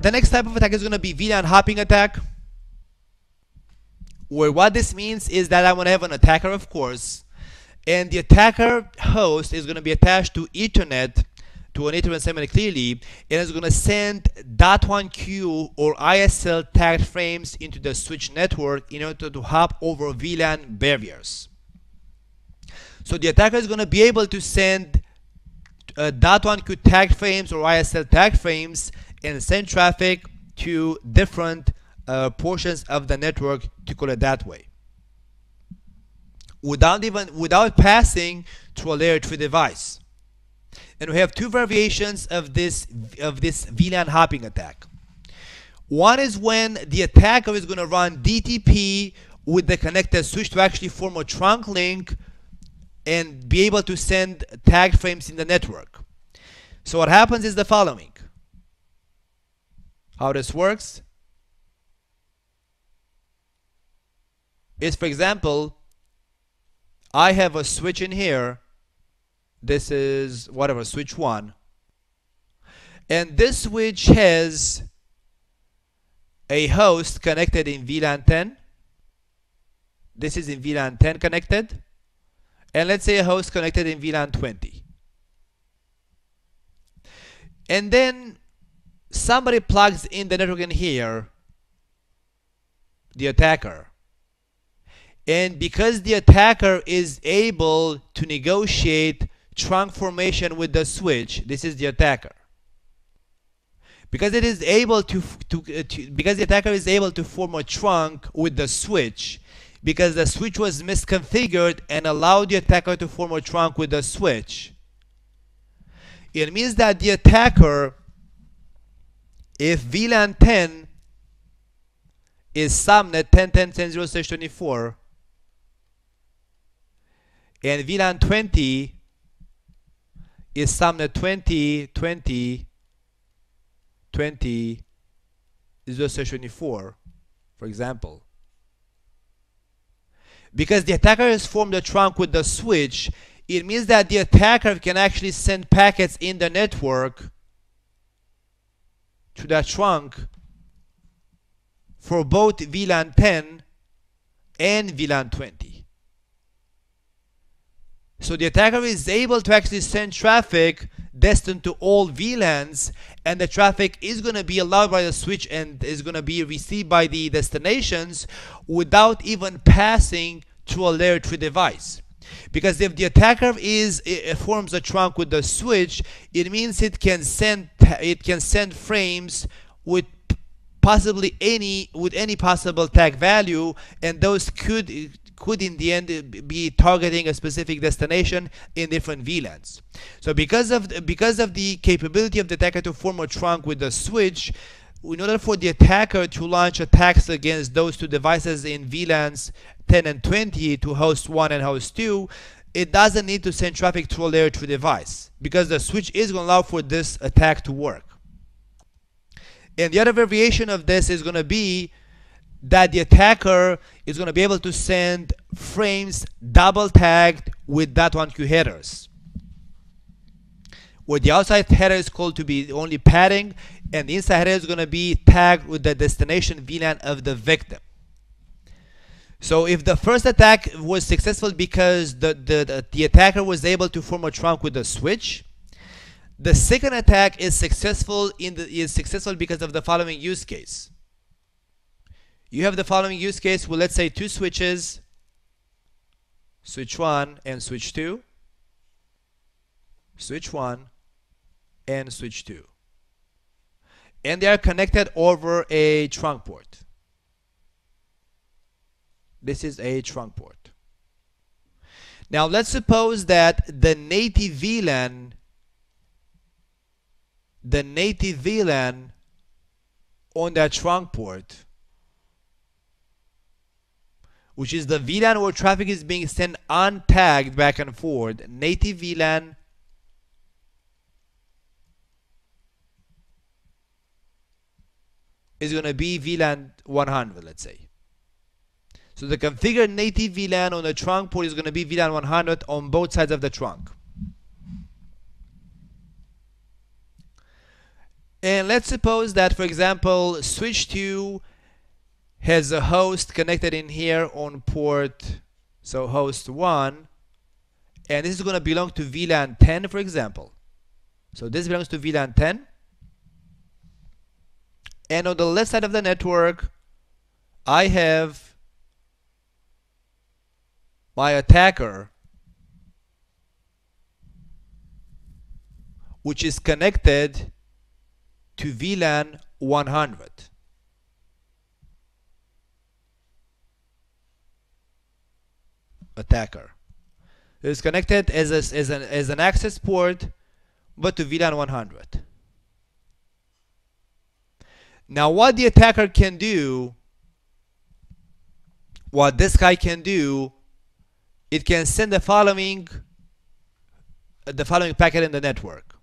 The next type of attack is going to be VLAN hopping attack. Where what this means is that I'm going to have an attacker, of course, and the attacker host is going to be attached to Ethernet to an Ethernet segment clearly, and it's going to send .1Q or ISL tagged frames into the switch network in order to hop over VLAN barriers. So the attacker is going to be able to send uh, .1Q tagged frames or ISL tagged frames and send traffic to different uh, portions of the network to call it that way. Without even without passing through a layer 3 device. And we have two variations of this of this VLAN hopping attack. One is when the attacker is going to run DTP with the connected switch to actually form a trunk link and be able to send tagged frames in the network. So what happens is the following. How this works is for example I have a switch in here. This is whatever switch 1 and this switch has a host connected in VLAN 10 this is in VLAN 10 connected and let's say a host connected in VLAN 20 and then somebody plugs in the network in here, the attacker. And because the attacker is able to negotiate trunk formation with the switch, this is the attacker. Because it is able to, to, uh, to because the attacker is able to form a trunk with the switch, because the switch was misconfigured and allowed the attacker to form a trunk with the switch. It means that the attacker if VLAN 10 is subnet 10.10.10.0/24 and VLAN 20 is subnet 20 20 20 0/24 for example because the attacker has formed a trunk with the switch it means that the attacker can actually send packets in the network to that trunk for both VLAN 10 and VLAN 20. So the attacker is able to actually send traffic destined to all VLANs and the traffic is going to be allowed by the switch and is going to be received by the destinations without even passing to a layer 3 device. Because if the attacker is forms a trunk with the switch, it means it can send it can send frames with possibly any with any possible tag value, and those could could in the end be targeting a specific destination in different VLANs. So because of because of the capability of the attacker to form a trunk with the switch, in order for the attacker to launch attacks against those two devices in VLANs 10 and 20 to host 1 and host 2, it doesn't need to send traffic through a layer 2 device because the switch is going to allow for this attack to work. And the other variation of this is going to be that the attacker is going to be able to send frames double tagged with .1Q headers. Where the outside header is called to be only padding and the inside header is going to be tagged with the destination VLAN of the victim. So if the first attack was successful because the, the, the, the, attacker was able to form a trunk with a switch, the second attack is successful in the is successful because of the following use case. You have the following use case with let's say two switches, switch 1 and switch 2, switch 1 and switch 2. And they are connected over a trunk port. This is a trunk port. Now let's suppose that the native VLAN the native VLAN on that trunk port which is the VLAN where traffic is being sent untagged back and forth native VLAN is going to be VLAN 100 let's say So the configured native VLAN on the trunk port is going to be VLAN 100 on both sides of the trunk. And let's suppose that, for example, switch 2 has a host connected in here on port, so host 1, and this is going to belong to VLAN 10, for example. So this belongs to VLAN 10. And on the left side of the network, I have my attacker, which is connected to VLAN 100. Attacker. It is connected as, a, as, an, as an access port, but to VLAN 100. Now what the attacker can do, what this guy can do, it can send the following the following packet in the network.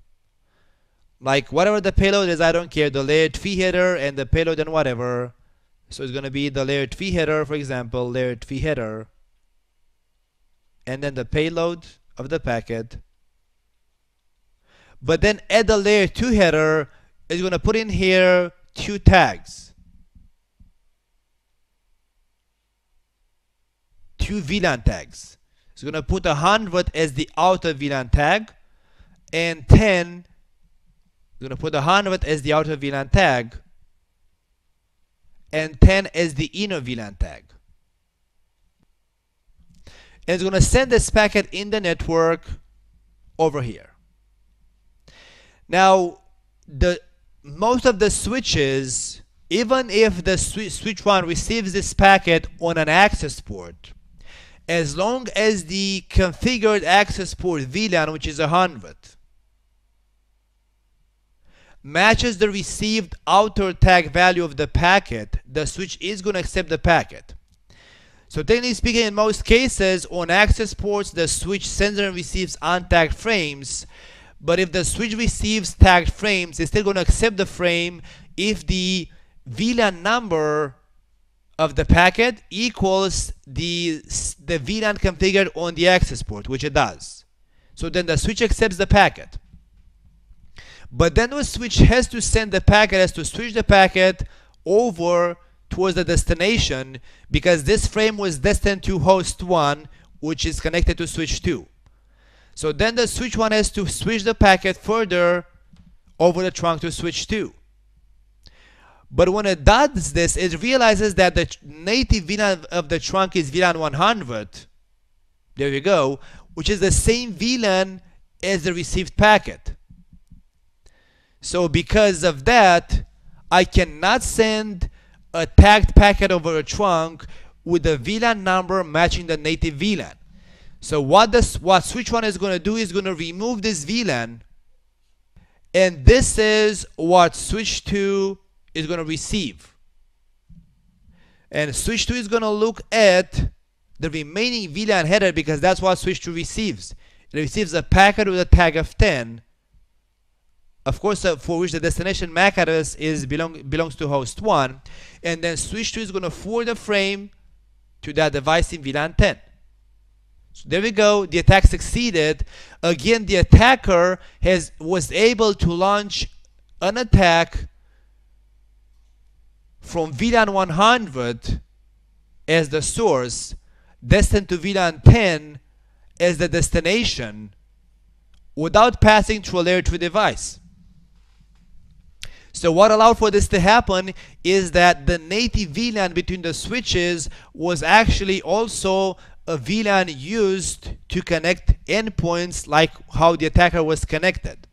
Like whatever the payload is I don't care the layer 3 header and the payload and whatever. So it's gonna be the layer 3 header for example layer 3 header and then the payload of the packet. But then add the layer 2 header it's gonna put in here two tags two VLAN tags it's gonna put a 100 as the outer VLAN tag and 10 we're going to put the 100 as the outer VLAN tag and 10 as the inner VLAN tag. And it's going to send this packet in the network over here. Now, the most of the switches, even if the switch one receives this packet on an access port, as long as the configured access port VLAN, which is 100, matches the received outer tag value of the packet, the switch is going to accept the packet. So technically speaking, in most cases, on access ports, the switch sends and receives untagged frames. But if the switch receives tagged frames, it's still going to accept the frame if the VLAN number of the packet equals the, the VLAN configured on the access port, which it does. So then the switch accepts the packet. But then the switch has to send the packet, has to switch the packet over towards the destination because this frame was destined to host 1 which is connected to switch 2. So then the switch 1 has to switch the packet further over the trunk to switch 2. But when it does this, it realizes that the native VLAN of the trunk is VLAN 100. There you go, which is the same VLAN as the received packet. So because of that, I cannot send a tagged packet over a trunk with a VLAN number matching the native VLAN. So what this what switch one is going to do is going to remove this VLAN and this is what switch 2 is going to receive. And switch 2 is going to look at the remaining VLAN header because that's what switch 2 receives. It receives a packet with a tag of 10 of course, uh, for which the destination MAC address is belong, belongs to host 1, and then switch 2 is going to forward the frame to that device in VLAN 10. So there we go, the attack succeeded. Again, the attacker has was able to launch an attack from VLAN 100 as the source, destined to VLAN 10 as the destination, without passing through a layer 2 device. So what allowed for this to happen is that the native VLAN between the switches was actually also a VLAN used to connect endpoints like how the attacker was connected.